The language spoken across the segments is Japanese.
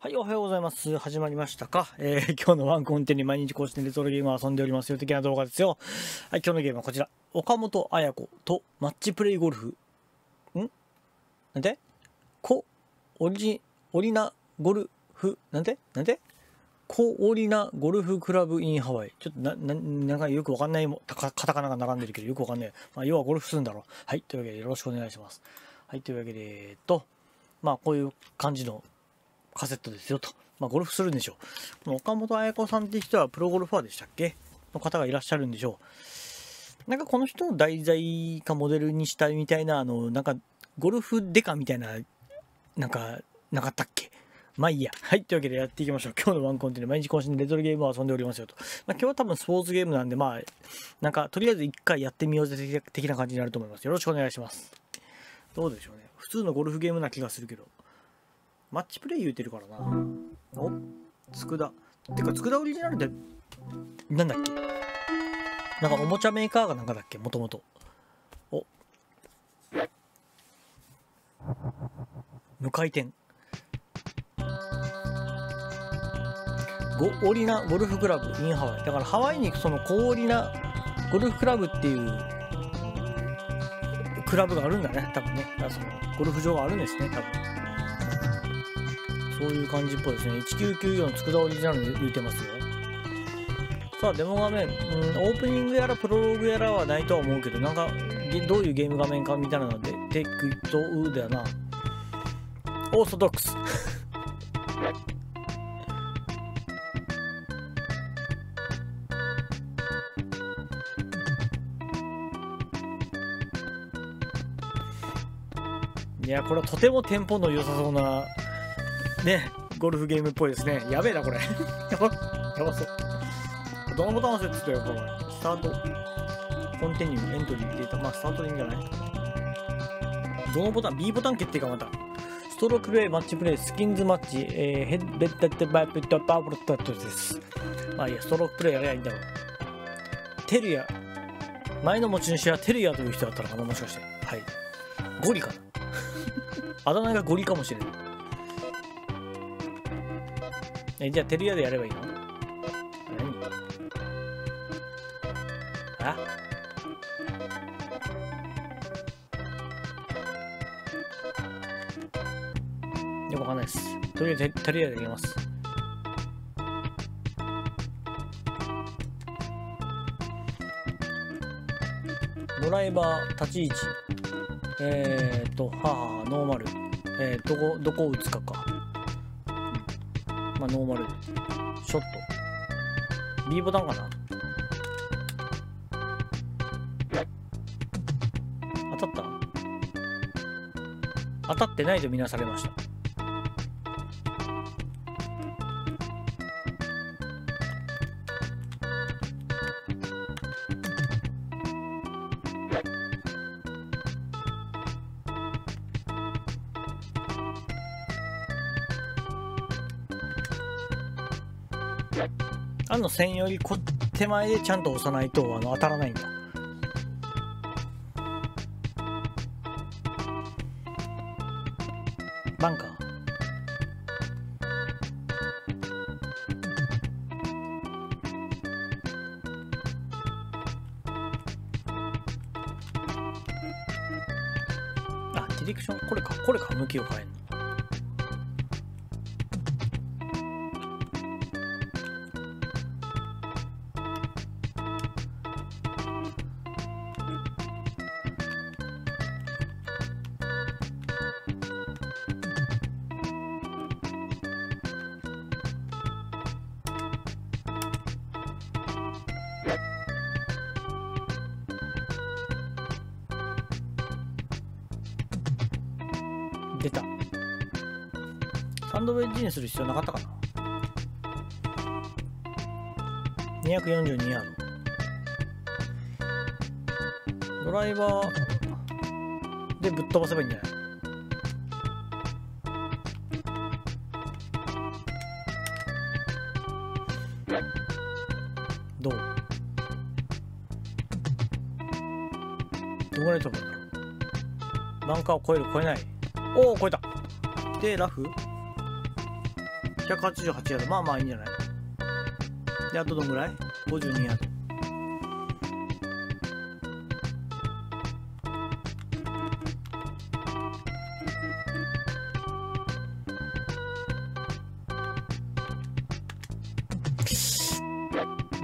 はい、おはようございます。始まりましたか？えー 今日のワンコンテに毎日更新でレトロゲームを遊んでおりますよ的な動画ですよ。はい、今日のゲームはこちら。岡本綾子とマッチプレイゴルフ。ん？なんでコ、オリジ、オリナゴルフ、なんでなんでコオリナゴルフクラブインハワイ。ちょっとな、な、なんかよくわかんないも、カカタカナが並んでるけどよくわかんない。まあ、要はゴルフするんだろう。はい、というわけでよろしくお願いします。はい、というわけで、えっと、まあ、こういう感じのカセットですよと。まあ、ゴルフするんでしょう。岡本彩子さんって人はプロゴルファーでしたっけ？の方がいらっしゃるんでしょう。なんかこの人の題材かモデルにしたみたいな、あの、なんかゴルフデカみたいな、なんか、なかったっけ？まあいいや。はい。というわけでやっていきましょう。今日のワンコンテンツ毎日更新でレトロゲームを遊んでおりますよと。まあ今日は多分スポーツゲームなんで、まあ、なんかとりあえず一回やってみようぜ的な感じになると思います。よろしくお願いします。どうでしょうね。普通のゴルフゲームな気がするけど。マッチプレイ言うてるからな。お？佃。てか、佃オリジナルで、なんだっけ？なんかおもちゃメーカーがなんかだっけ？もともと。お？無回転。コオリナゴルフクラブ in ハワイ。だからハワイにそのコオリナゴルフクラブっていうクラブがあるんだね、多分ね。だからそのゴルフ場があるんですね、多分。そういう感じっぽいですね。1994ツクダオリジナルで言ってますよ。さあ、デモ画面、うん、オープニングやらプロローグやらはないとは思うけど、なんか、どういうゲーム画面かみたいなので、テックトウーだよな。オーソドックス。いや、これはとてもテンポの良さそうな、ね、ゴルフゲームっぽいですね。やべえな、これ。やば、やばそう。どのボタン押せって言ったよ、これ。スタート。コンティニュー、エントリー、データ。まあ、スタートでいいんじゃない？どのボタン ?B ボタン決定か、また。ストロークプレイ、マッチプレイ、スキンズマッチ、えー、ヘッベッドッドバイプッドバブルタッドです。まあいいや、ストロークプレイやりゃいいんだろう。テルヤ。前の持ち主はテルヤという人だったのかな、もしかして。はい。ゴリかな。あだ名がゴリかもしれない。え、じゃあ、テルヤでやればいいの？何？あ？よくわかんないです。とりあえず、テルヤでやります。ドライバー、立ち位置。えー、っと、はあはあ、ノーマル。えー、どこ、どこを打つかか。まあ、ノーマルで。ショット。B ボタンかな？当たった？当たってないとみなされました。線よりこ手前でちゃんと押さないとあの当たらないんだ。バンカー。あ、ディレクション、これか、これか、向きを変えるの。必要なかったかな ?242 ヤード。ドライバー。でぶっ飛ばせばいいんじゃない？どう？どこで飛ぶんだろう？バンカーを超える超えない。おお超えた。でラフ？188ヤードまあまあいいんじゃない？であとどんぐらい ?52 ヤード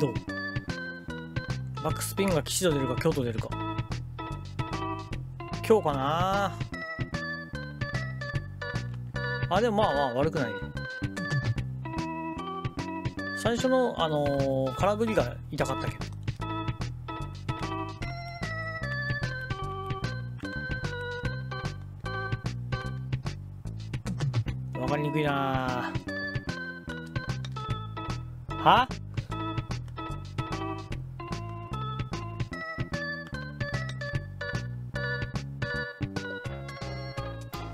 どう？バックスピンが吉と出るか京都出るか。今日かな？あでもまあまあ悪くないね。最初のあのー、空振りが痛かったけど。わかりにくいな。は？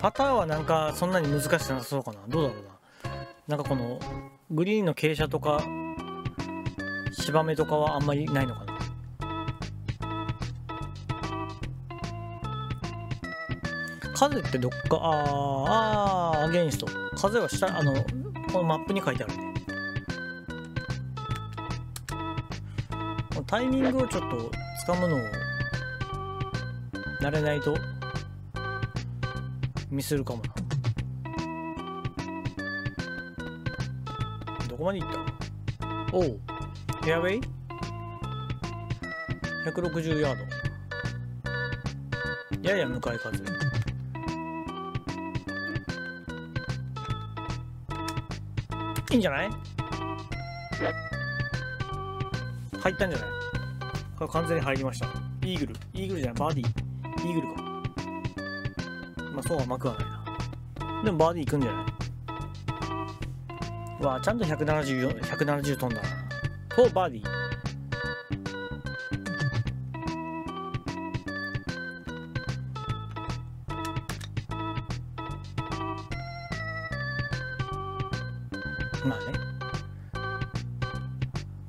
パターはなんかそんなに難しくなさそうかな。どうだろうな。なんかこのグリーンの傾斜とか芝目とかはあんまりないのかな？風ってどっかあーあーアゲインスト風は下あのこのマップに書いてあるね。タイミングをちょっと掴むのを慣れないとミスるかもな。こまで行った？おう。フェアウェイ？160ヤード。やや向かい風。いいんじゃない？入ったんじゃない？これ完全に入りました。イーグル。イーグルじゃない？バーディー。イーグルか。まあそう甘くはないな。でもバーディーいくんじゃない？うわちゃんと170 170飛んだ。なフォーバーディー。まあね。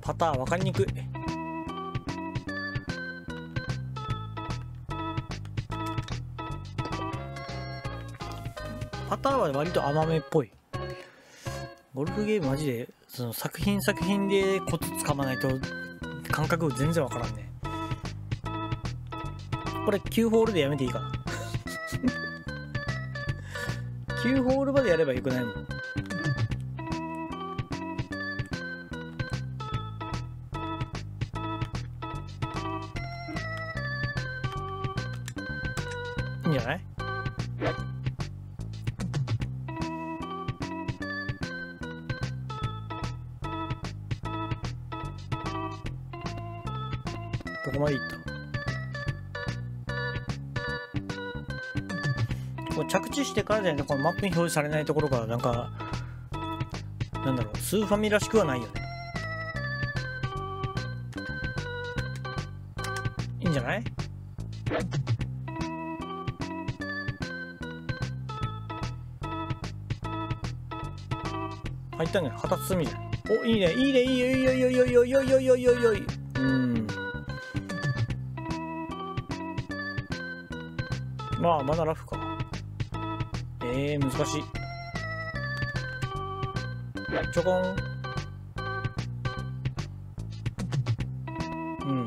パターン分かりにくい。パターンは割と甘めっぽい。ゴルフゲームマジでその作品作品でコツつかまないと感覚全然わからんね。これ9ホールでやめていいかな。9ホールまでやればよくないもん着地してからじゃないとこのマップに表示されないところがなんかなんだろう。スーファミらしくはないよね。いいんじゃない？入ったんじゃない旗包みじゃんおいいね。いいね。いいよいいよ。いいよ。いいよ。いいよ。いいよ。いいよ。いいよ。いいよ。いいよ。うん。まあまだラフか。えー、難しい。ちょこんうん。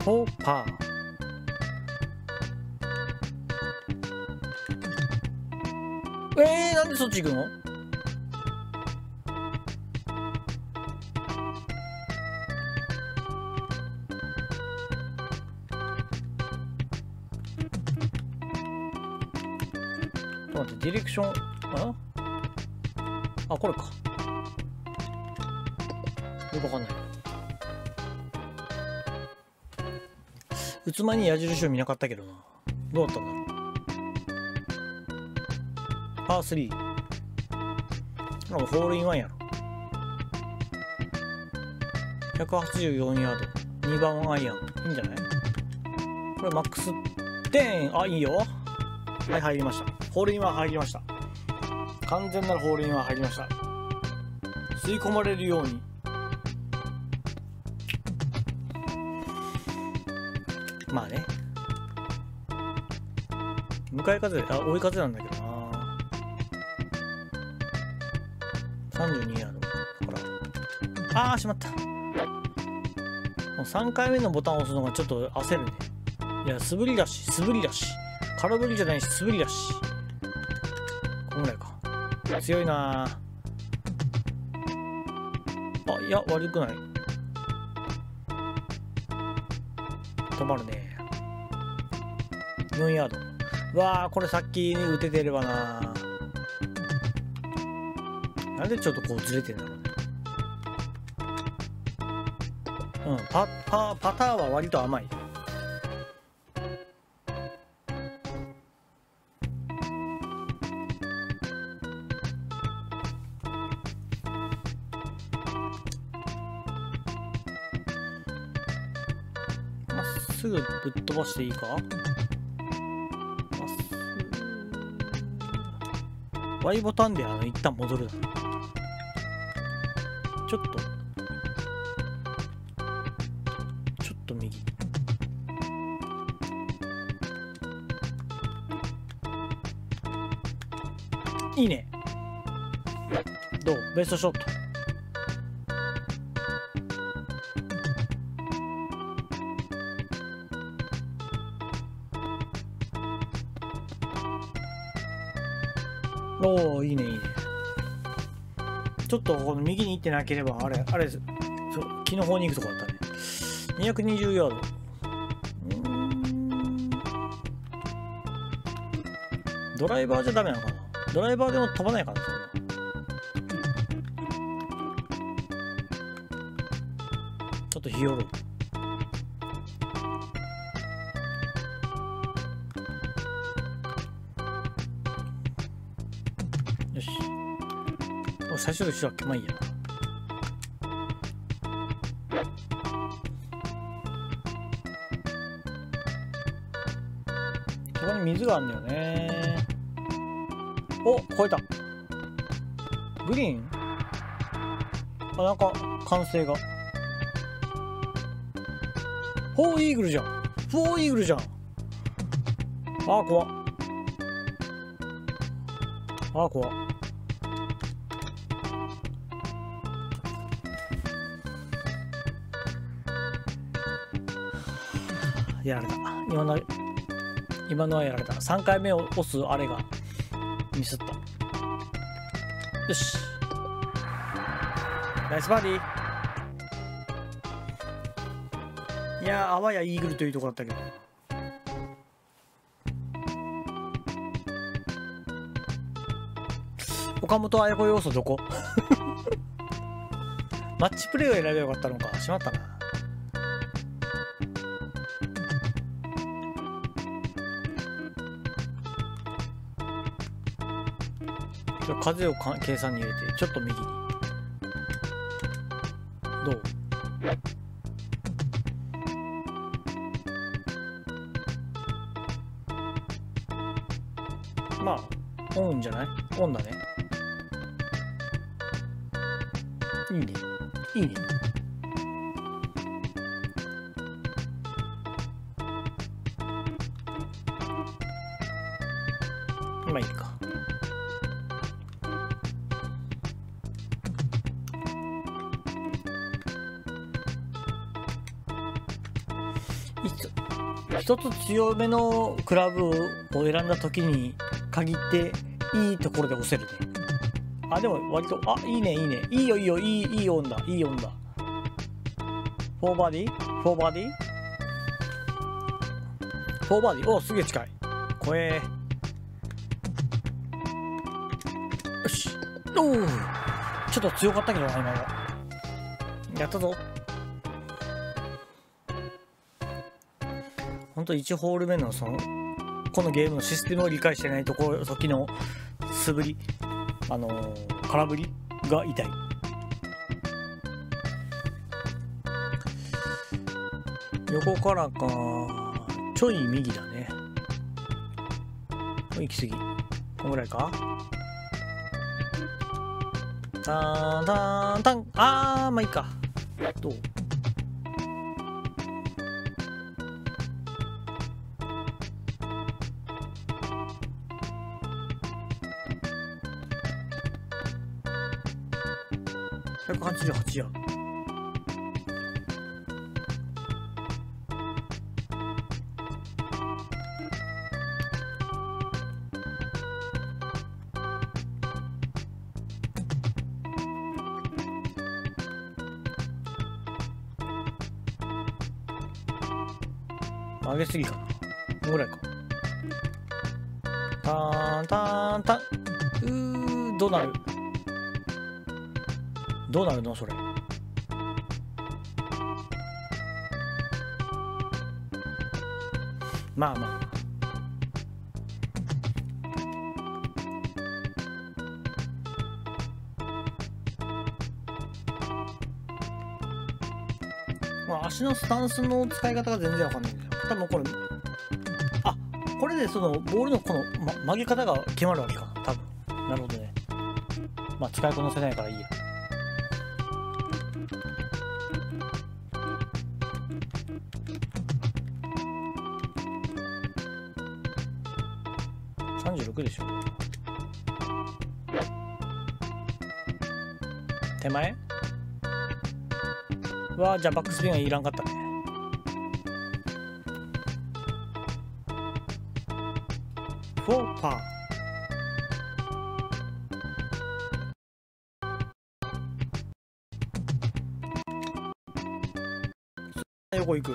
フォーパー。えー、なんでそっち行くの？ディレクション、ああ、これか。よくわかんない。うつまに矢印を見なかったけどな。どうだったんだろう。パー3。なんかホールインワンやろ。184ヤード。2番アイアン。いいんじゃない？これマックス10。あ、いいよ。はい、入りました。ホールインワン入りました。完全なるホールインワン入りました。吸い込まれるように。まあね。向かい風あ追い風なんだけどな32ヤードだからあーしまったもう3回目のボタンを押すのがちょっと焦るねいや素振りだし素振りだし空振りじゃないし素振りだしこぐらいか強いな。あいや悪くない。止まるね。4ヤード。わあこれさっき打ててればな。なんでちょっとこうずれてんだろううんパパパターは割と甘い。ぶっ飛ばしていいか？まっす Y ボタンであの一旦戻るちょっと。ちょっと右。いいね。どう？ベストショット。ちょっとこの右に行ってなければあれあれそう木の方に行くとこだったね。220ヤード。ドライバーじゃダメなのかな？ドライバーでも飛ばないかなそれはちょっと日和。ろお最初と一緒だっけまあいいや。そこに水があんのよね。お超えた。グリーン？あなんか歓声が。フォーイーグルじゃん。フォーイーグルじゃん。あー怖っ。あー怖っ。やられた。今の今のはやられた。3回目を押すあれがミスった。よし。ナイスバーディー。いやあわやイーグルというところだったけど。岡本綾子要素どこ？マッチプレーを選べばよかったのか。しまったな。風をか計算に入れてちょっと右に。どう？まあオンじゃない？オンだね。いいね。いいね。強めのクラブを選んだ時に限っていいところで押せるね。あでも割とあいいねいいね。いいよいいよ。いいいい音だいい音だ for birdie for birdie for birdie おすげえ近い怖えよしおおちょっと強かったけどな今のやったぞ本当1ホール目のそのこのゲームのシステムを理解してないところ時の素振りあのー空振りが痛い。横からかちょい右だね。行き過ぎ。こんぐらいか。タンタンタン。あーまあいいか。どう？上げすぎかな。こぐらいか。ターンターンタン。うーどうなる？どうなるの？それ。まあまあ。まあ足のスタンスの使い方が全然わかんない多分これあこれでそのボールのこの、ま、曲げ方が決まるわけか。多分。なるほどね。まあ使いこなせないからいいや。36でしょ手前はじゃあバックスピンはいらんかったたねフォーパー横行く？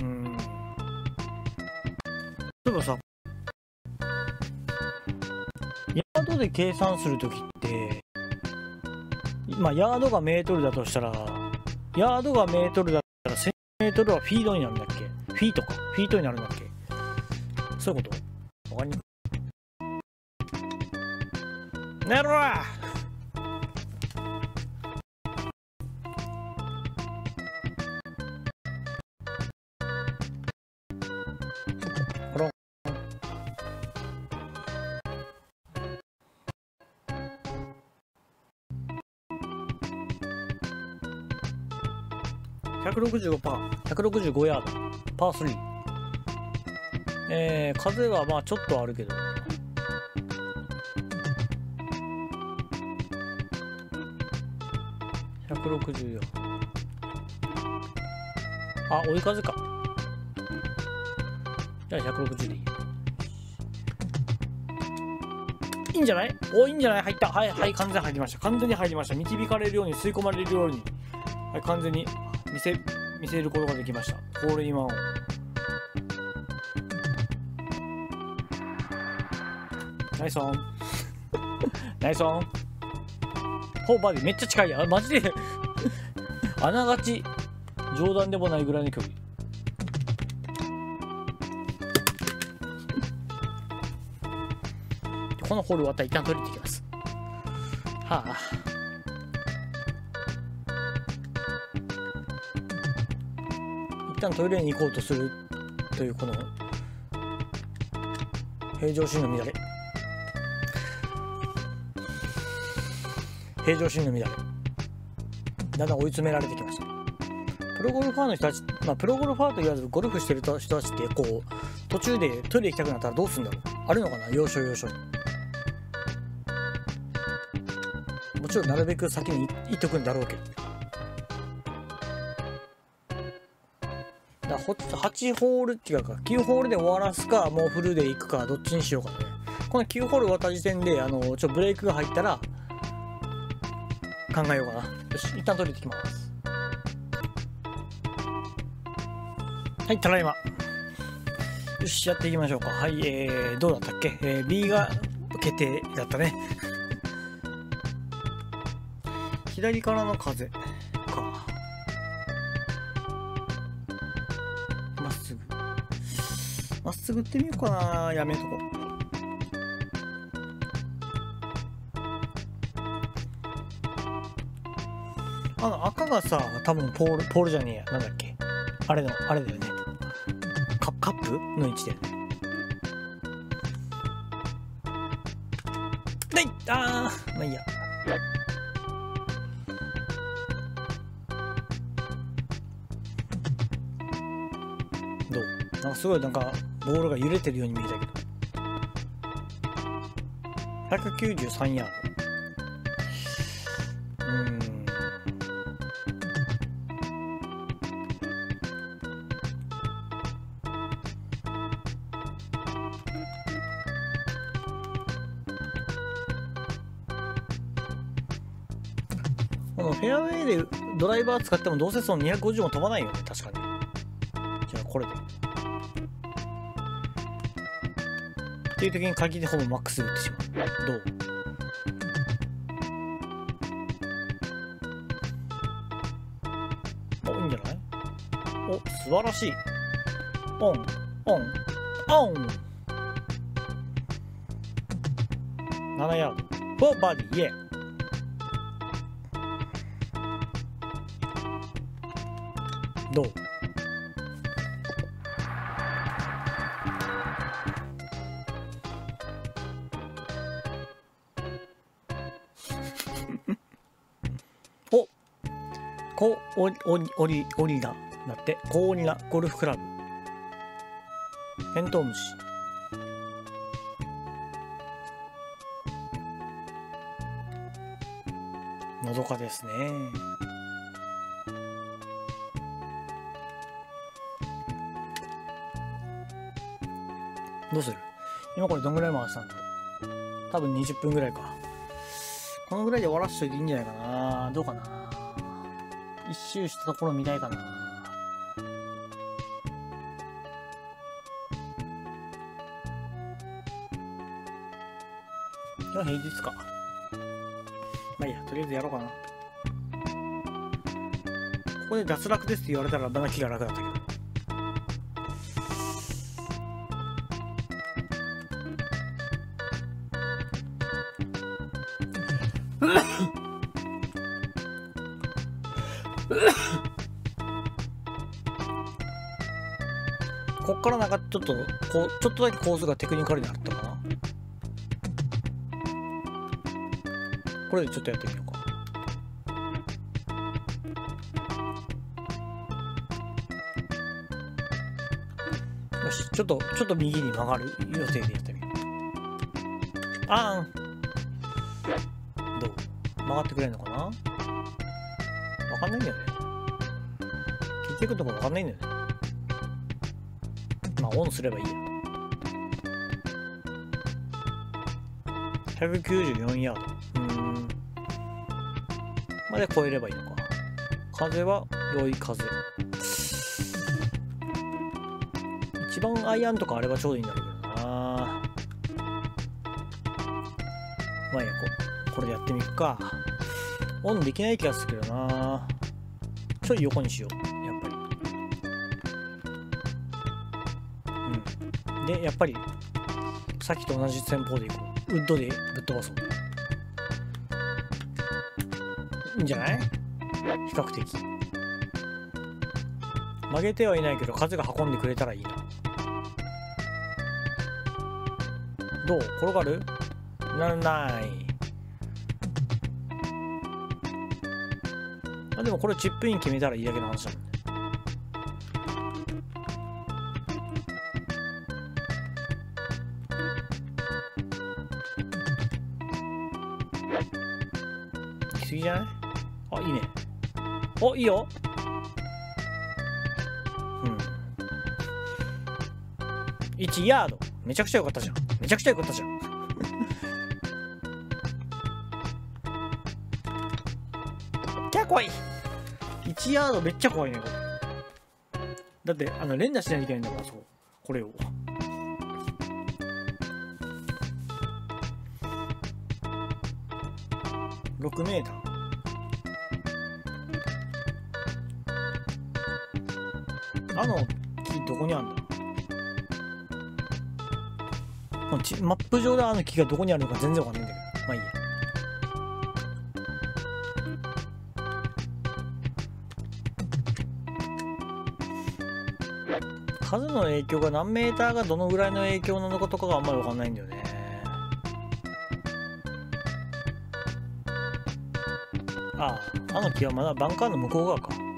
うん。例えばさヤードで計算するときってまあヤードがメートルだとしたらヤードがメートルだったら1000メートルはフィードになるんだっけ？フィートか。フィートになるんだっけ？そういうこと。わかりにくいなるわほら165パー。165ヤード。パー3えー、風はまあちょっとあるけど。164あ追い風か。じゃあ160でいいいいんじゃない？おいいんじゃない？入った。はいはい完全入りました。完全に入りました。導かれるように吸い込まれるように。はい完全に見せ見せることができました。ホールインワンを。ナイスオン。ナイスオン。 for birdie めっちゃ近い。やんマジで。あながち冗談でもないぐらいの距離。このホール終わった一旦取りに行きます。はあ。一旦トイレに行こうとするというこの平常心の乱れ。平常心の乱れ。だんだん追い詰められてきました。プロゴルファーの人たち、まあ、プロゴルファーと言わずゴルフしてる人たちってこう途中でトイレ行きたくなったらどうするんだろう。あるのかな？要所要所に。もちろんなるべく先に行っとくんだろうけど。だ8ホールっていうか9ホールで終わらすかもうフルで行くかどっちにしようかねこの9ホール終わった時点であのちょブレイクが入ったら考えようかな。よし一旦取りてきます。はいただいま。よしやっていきましょうか。はいえー、どうだったっけ、えー、B が決定だったね。左からの風か。まっすぐ。まっすぐ行ってみようかな。やめとこあの赤がさ多分ポールポールじゃねえや。なんだっけ。あれのあれだよね。カカップの位置だよねはいあー。まあいいや。どう？なんかすごいなんかボールが揺れてるように見えたけど。193ヤード。使ってもどうせその250も飛ばないよね確かに。じゃあこれで。っていう時に鍵でほぼマックス打ってしまう。どう？おいいんじゃない？お素晴らしい。オンオンオン。7ヤード。フォーバディイエどう？おこおおおりおりだだってコーニラゴルフクラブ。テントウムシ。のどかですね。どうする？今これどんぐらい回したんだろう？多分20分ぐらいか。このぐらいで終わらしといていいんじゃないかな。どうかな。一周したところ見たいかな。今日平日か。まあいいやとりあえずやろうかな。ここで脱落ですって言われたらまだ気が楽だったけど。ちょっとこうちょっとだけコースがテクニカルになったかな。これでちょっとやってみようか。よしちょっとちょっと右に曲がる。予定でやってみよう。あん。どう？曲がってくれるのかな？わかんないんだよね。結局とかわかんないんだよね。オンすればいいや194ヤード。うん。まで超えればいいのか。風は良い風。一番アイアンとかあればちょうどいいんだけどな。まあいいやここれでやってみるか。オンできない気がするけどな。ちょい横にしよう。でやっぱりさっきと同じ戦法でいこうウッドでぶっ飛ばそう。いいんじゃない？比較的。曲げてはいないけど風が運んでくれたらいいな。どう？転がる？ならない。あでもこれチップイン決めたらいいだけの話だもんね。おいいよ。うん。1ヤード。めちゃくちゃ良かったじゃん。めちゃくちゃ良かったじゃん。キャ怖い。1ヤードめっちゃ怖いね。これだってあの連打しないといけないんだからそう。これを。6メーター。あの木どこにあるんだマップ上であの木がどこにあるのか全然わかんないんだけど。まあいいや。風の影響が何メーターがどのぐらいの影響なのかとかがあんまりわかんないんだよね。あああの木はまだバンカーの向こう側か。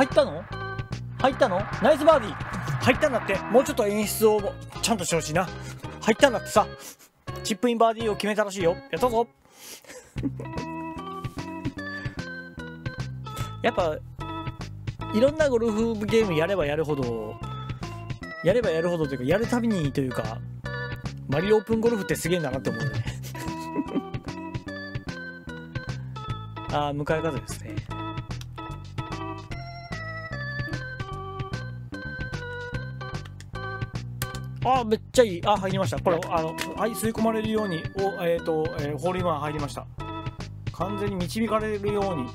入ったの？入ったの？ナイスバーディー。入ったんだって。もうちょっと演出をちゃんとしてほしいな。入ったんだってさ。チップインバーディーを決めたらしいよ。やったぞ。やっぱいろんなゴルフゲームやればやるほどやればやるほどというかやるたびにというかマリオオープンゴルフってすげえんだなって思うね。ああ向かい風ですね。あーめっちゃいい。あ入りました。これあのはい吸い込まれるように。おえっ、ー、と、えー、ホールインワン入りました。完全に導かれるように。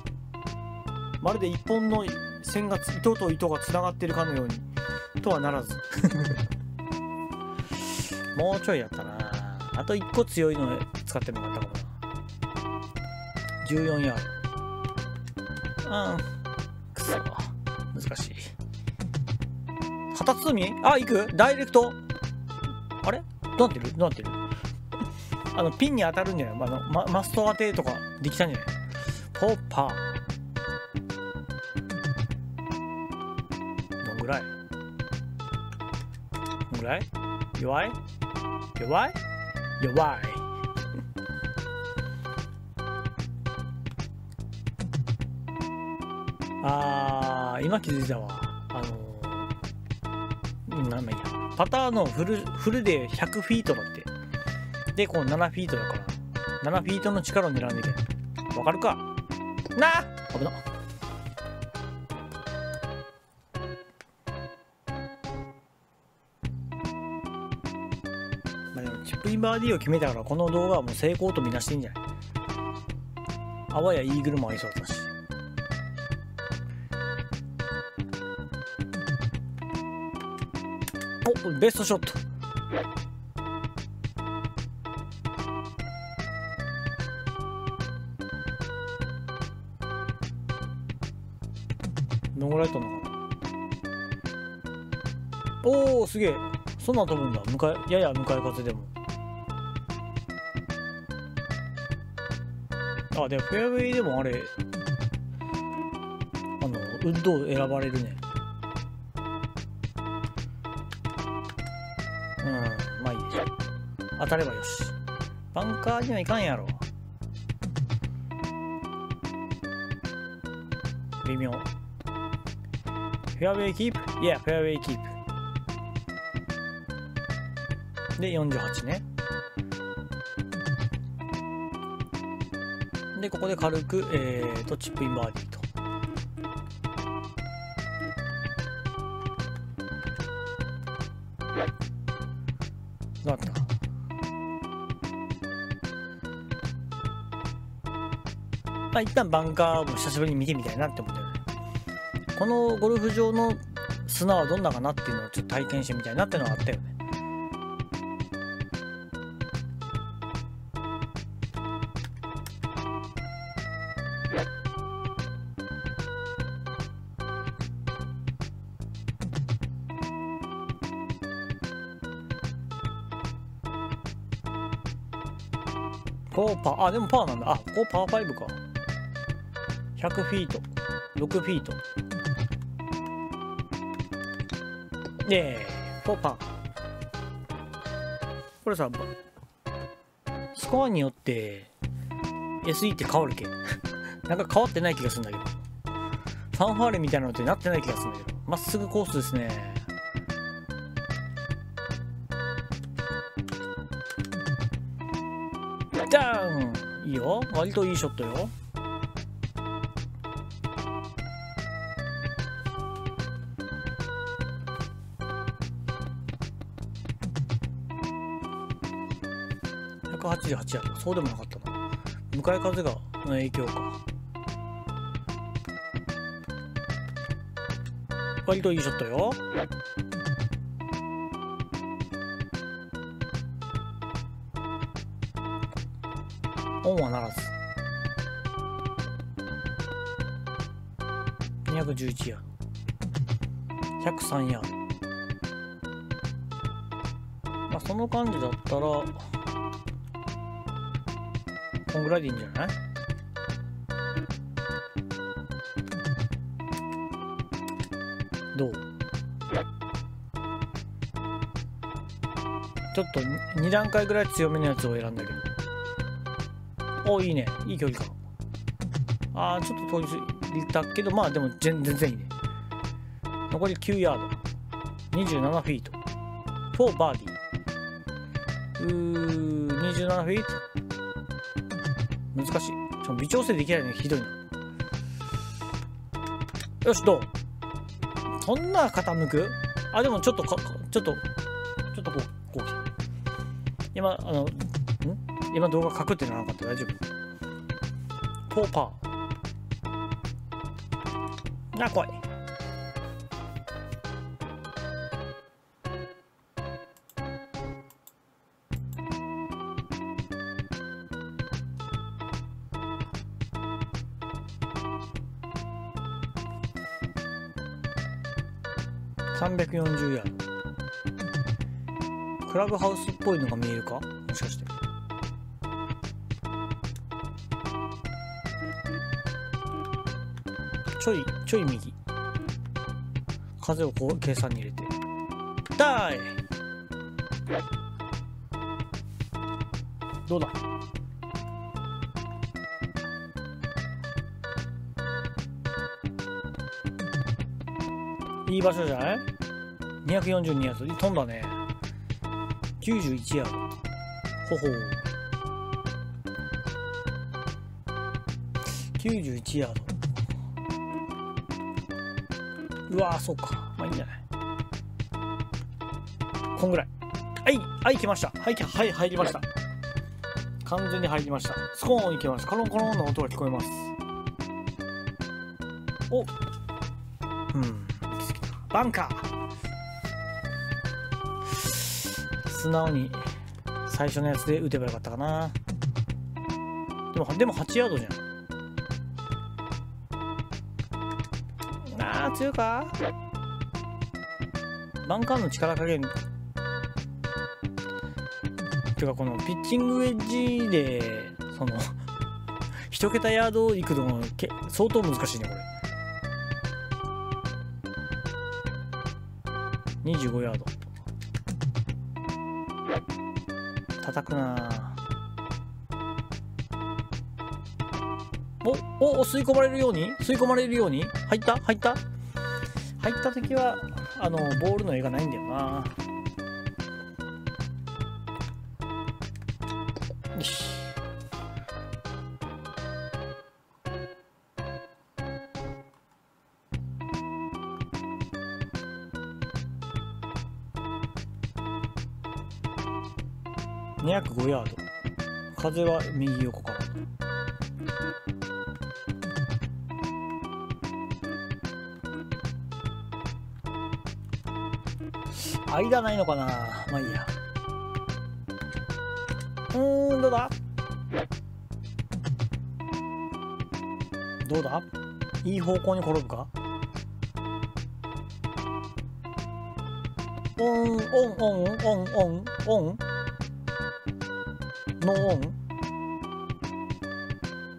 まるで一本の線が糸と糸がつながってるかのように。とはならず。もうちょいやったな。あと1個強いの使ってもらったかもな。14ヤード。うんくそ。難しい。旗包みあ行く？ダイレクト？なってるどうなってるあのピンに当たるんじゃないあのママスト当てとかできたんじゃない？ポッパー。どんぐらい？どんぐらい？弱い？弱い？弱い。あー今気づいたわ。あのー、なんまいいやパターンのフルフルで100フィートだって。でこの7フィートだから。7フィートの力を狙わなきゃ。わかるか？なあ！危な。まあでもチップインバーディーを決めたからこの動画はもう成功とみなしてんじゃない。あわやイーグルもありそうだし。ベストショット。どんぐらいとんのかな。おおすげえ。そんな飛ぶんだ。向かいやや向かい風でも。あでもフェアウェイでもあれあのウッド選ばれるね。当たればよし。バンカーにはいかんやろ。微妙。フェアウェイキープ？いやフェアウェイキープ。で48ね。でここで軽く、えー、とチップインバーディーと。まあ一旦バンカーも久しぶりに見てみたいなって思ってる。このゴルフ場の砂はどんなかなっていうのをちょっと体験してみたいなっていうのがあったよね。こうパーあでもパーなんだ。あここパー5か。100フィート。6フィート。で4パ。ーこれさスコアによって SE って変わるけ なんか変わってない気がするんだけど。ファンファーレみたいなのってなってない気がするんだけど。まっすぐコースですね。ダウン。いいよ。割といいショットよ。88や。そうでもなかったな。向かい風がの影響か。割といいショットよ。オンはならず。211ヤード103ヤードまあその感じだったらこんぐらいでいいんじゃない？どう？ちょっと2段階ぐらい強めのやつを選んだけど。おいいね。いい距離感。あーちょっと遠すぎたけどまあでも全然いいね。残り9ヤード。27フィート。4バーディー。うー27フィート。難しい。ちょ微調整できないのひどいな。よしどう？そんな傾く？あでもちょっとかちょっとちょっとこうこう今あのん？今動画書くってならなかった。大丈夫？ポーパー。な怖い。ラブハウスっぽいのが見えるか？もしかして。ちょいちょい右。風をこう計算に入れて。ダイ！どうだ？いい場所じゃない ?242 ヤード飛んだね。91ヤードほほう。91ヤードうわーそうか。まあいいんじゃない？こんぐらい。はいはい来ました。はいはい入りました。完全に入りました。スコーンいきます。カロンコロンの音が聞こえます。お。うん。バンカー。素直に最初のやつで打てばよかったかな。でもでも8ヤードじゃん。あ強いか？バンカーの力加減。てかこのピッチングウェッジでその一桁ヤードいくのもけ相当難しいねこれ。25ヤード。叩くな。おお吸い込まれるように？吸い込まれるように？入った？入った？入った時はあのボールの絵がないんだよな。5ヤード。風は右横から。間ないのかな？まあいいや。うんどうだ？どうだ？いい方向に転ぶか？オンオンオンオンオンオンノーオン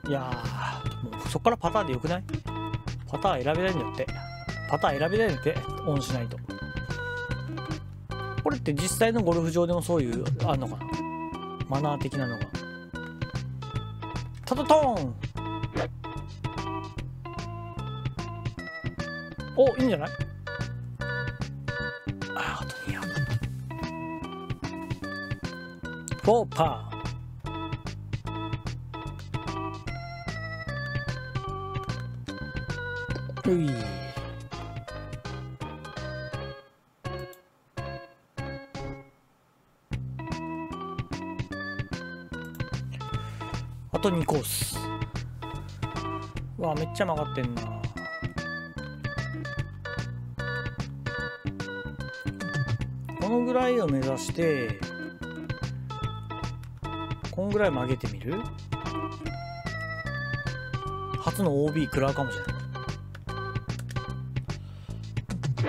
いやもうそっからパターンでよくない？パターン選べないんだって。パターン選べないんだって。オンしないと。これって実際のゴルフ場でもそういうあんのかな？マナー的なのが。タタトーン。おいいんじゃない？ああと2ヤード4パー。うい。あと2コースうわめっちゃ曲がってんな。このぐらいを目指してこんぐらい曲げてみる？初の OB 食らうかもしれない。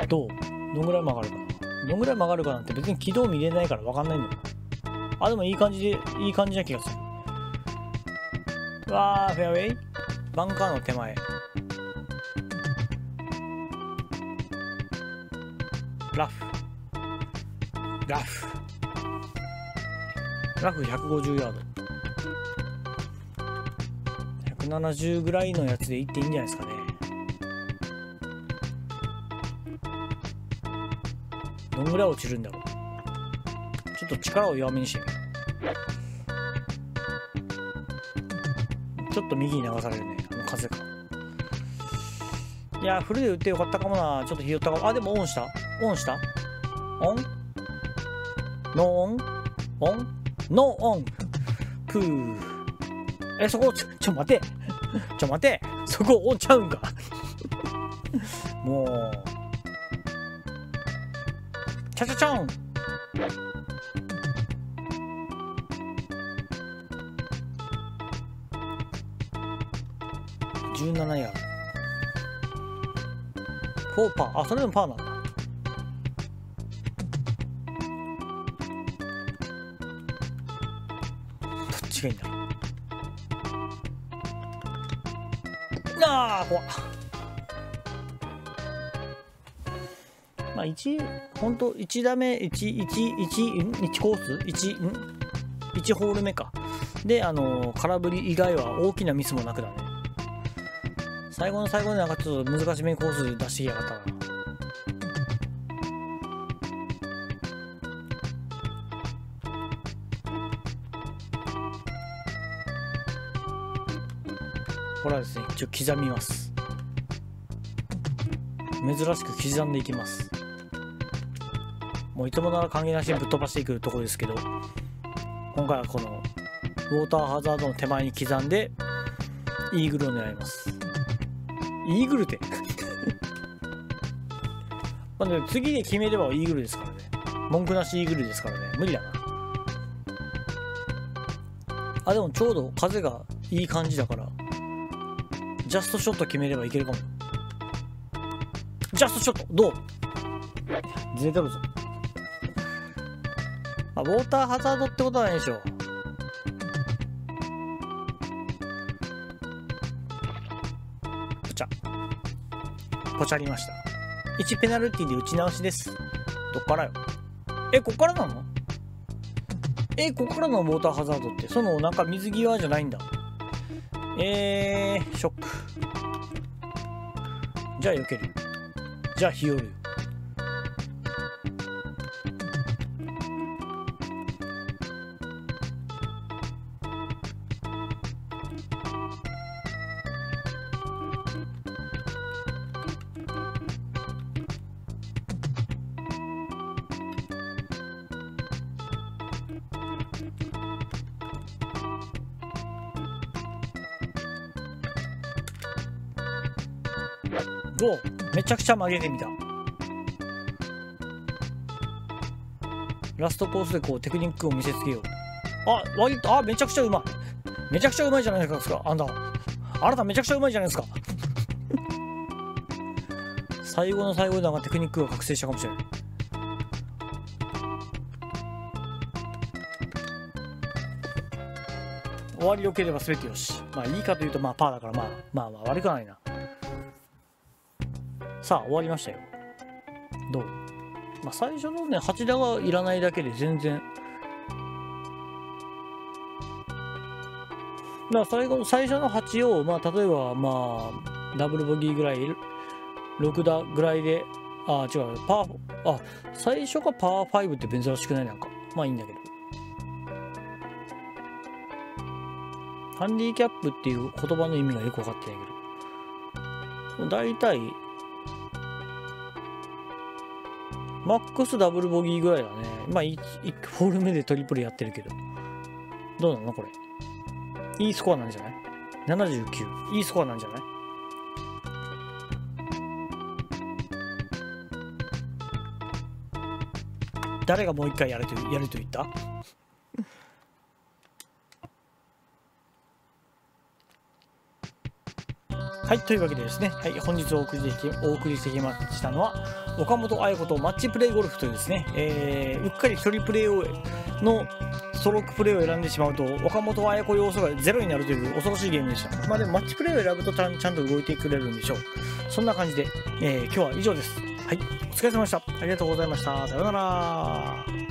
どう？どんぐらい曲がるかな？どんぐらい曲がるかなんて別に軌道見れないから分かんないんだよあでもいい感じでいい感じな気がする。わーフェアウェイ？バンカーの手前。ラフ。ラフ。ラフ150ヤード。170ぐらいのやつでいっていいんじゃないですかどんぐらい落ちるんだろう。ちょっと力を弱めにしてみよう。ちょっと右に流されるねあの風が。いやフルで打ってよかったかもな。ちょっと拾ったかも。あでもオンした。オンした？オン？ノーオン？オン？ノーオン。プー。えそこちょちょ待て。ちょ待て。そこオンちゃうんかもう。チャチャチャン。17ヤード4パー。あそれでもパーなんだ。どっちがいいんだ。ろうああ怖っ。まあ1本当1打目111コース？1ん？1ホール目か。であの空振り以外は大きなミスもなくだね。最後の最後でなんかちょっと難しめにコース出してきやがったな。これはですね一応刻みます。珍しく刻んでいきます。もういつもなら関係なしにぶっ飛ばしていくところですけど今回はこのウォーターハザードの手前に刻んでイーグルを狙います。イーグルって？まあでも次で決めればイーグルですからね。文句なしイーグルですからね。無理だな。あでもちょうど風がいい感じだからジャストショット決めればいけるかも。ジャストショットどう？ずれてるぞあウォーターハザードってことはないでしょう。ポチャ。ポチャりました。1ペナルティで打ち直しです。どっからよ。えこっからなの？えこっからの？ウォーターハザードって。そのなんか水際じゃないんだ。えー、ショック。じゃあ避ける。じゃあ日和るどうめちゃくちゃ曲げてみた。ラストコースでこうテクニックを見せつけよう。あ割とあめちゃくちゃうまい。めちゃくちゃうまいじゃないですかあんた。あなためちゃくちゃうまいじゃないですか。最後の最後でなんかテクニックが覚醒したかもしれない。終わり良ければ全てよし。まあいいかというとまあパーだからまあまあまあ悪くはないな。さあ終わりましたよ。どう？まあ最初のね8打はいらないだけで全然。だから最後最初の8をまあ例えばまあダブルボギーぐらい6打ぐらいであ違うパーあ最初がパー5って珍しくない？なんかまあいいんだけど。ハンディキャップっていう言葉の意味がよく分かってないけど。大体マックスダブルボギーぐらいだね。まあ 1, 1ホール目でトリプルやってるけど。どうなのこれ？いいスコアなんじゃない ?79 いいスコアなんじゃない？誰がもう一回やるとやると言った？はい、というわけでですね、はい、本日お送りできお送りしてきましたのは、岡本綾子とマッチプレイゴルフというですね、えー、うっかり一人プレイをのストロークプレイを選んでしまうと、岡本綾子要素がゼロになるという恐ろしいゲームでした。まあでもマッチプレイを選ぶとちゃんちゃんと動いてくれるんでしょう。そんな感じで、えー今日は以上です。はい、お疲れ様でした。ありがとうございました。さようなら。